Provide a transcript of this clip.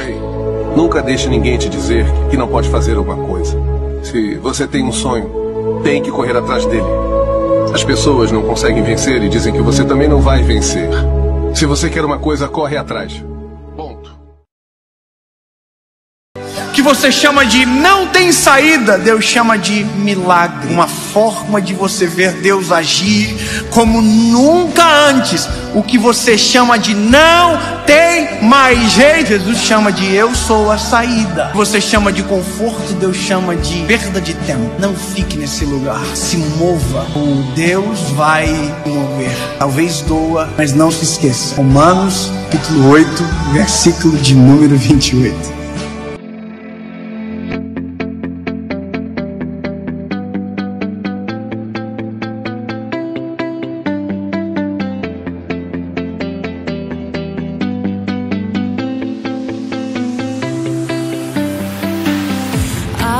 Ei, nunca deixe ninguém te dizer que não pode fazer alguma coisa. Se você tem um sonho, tem que correr atrás dele. As pessoas não conseguem vencer e dizem que você também não vai vencer. Se você quer uma coisa, corre atrás. Ponto. que você chama de não tem saída, Deus chama de milagre. Uma forma de você ver Deus agir como nunca antes. O que você chama de não tem mais jeito, Jesus chama de eu sou a saída. Você chama de conforto, Deus chama de perda de tempo. Não fique nesse lugar, se mova. O Deus vai mover. Talvez doa, mas não se esqueça. Romanos, capítulo 8, versículo de número 28.